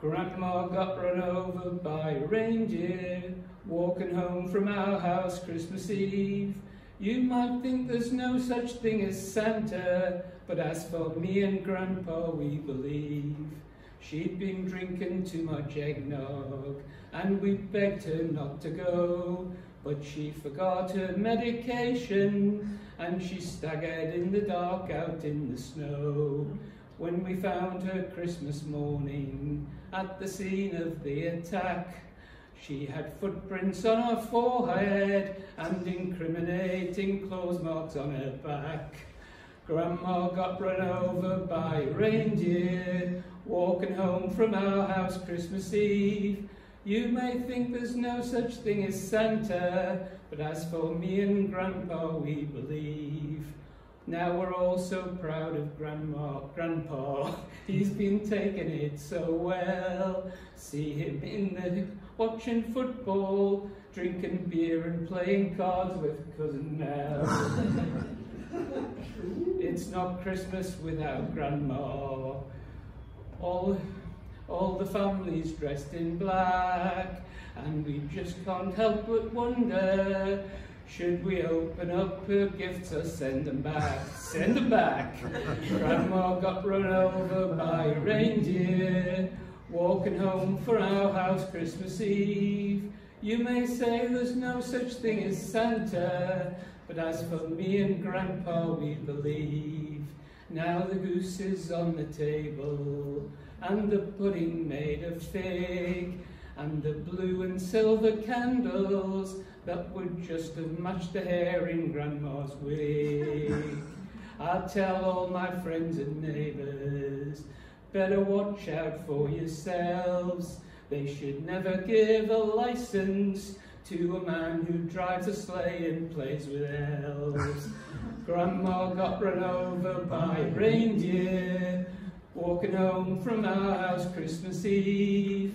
Grandma got run over by a reindeer, walking home from our house Christmas Eve. You might think there's no such thing as Santa, but as for me and Grandpa, we believe. She'd been drinking too much eggnog, and we begged her not to go, but she forgot her medication, and she staggered in the dark out in the snow. When we found her Christmas morning at the scene of the attack, she had footprints on her forehead and incriminating Claus marks on her back. Grandma got run over by a reindeer, walking home from our house Christmas Eve. You may think there's no such thing as Santa, but as for me and Grandpa, we believe. Now we're all so proud of Grandma, Grandpa. He's been taking it so well. See him in the watching football, drinking beer and playing cards with Cousin Nell. it's not Christmas without Grandma. All, all the family's dressed in black, and we just can't help but wonder should we open up her gifts or send them back? Send them back. Grandma got run over by a reindeer, walking home for our house Christmas Eve. You may say there's no such thing as Santa, but as for me and Grandpa, we believe. Now the goose is on the table, and the pudding made of fig, and the blue and silver candles that would just have matched the hair in Grandma's wig. I'll tell all my friends and neighbours, better watch out for yourselves. They should never give a license to a man who drives a sleigh and plays with elves. Grandma got run over by a reindeer, walking home from our house Christmas Eve.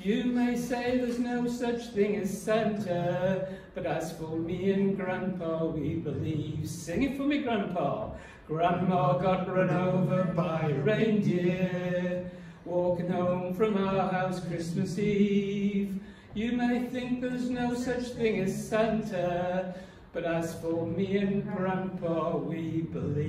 You may say there's no such thing as Santa, but as for me and Grandpa, we believe. Sing it for me, Grandpa. Grandma got run over by a reindeer, walking home from our house Christmas Eve. You may think there's no such thing as Santa, but as for me and Grandpa, we believe.